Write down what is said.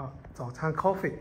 好，早餐 coffee。